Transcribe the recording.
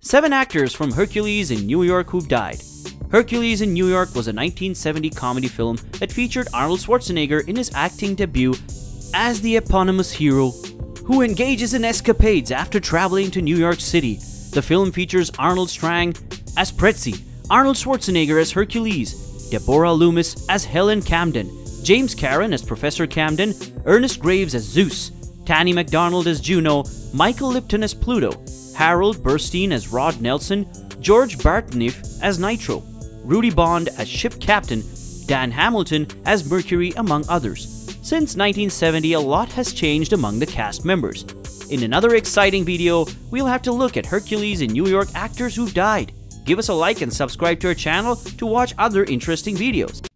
Seven actors from Hercules in New York who've died. Hercules in New York was a 1970 comedy film that featured Arnold Schwarzenegger in his acting debut as the eponymous hero who engages in escapades after traveling to New York City. The film features Arnold Stang as Pretzie, Arnold Schwarzenegger as Hercules, Deborah Loomis as Helen Camden, James Karen as Professor Camden, Ernest Graves as Zeus, Tanny McDonald as Juno, Michael Lipton as Pluto, Harold Burstein as Rod Nelson, George Bartenieff as Nitro, Rudy Bond as Ship Captain, Dan Hamilton as Mercury, among others. Since 1970, a lot has changed among the cast members. In another exciting video, we'll have to look at Hercules in New York actors who've died. Give us a like and subscribe to our channel to watch other interesting videos.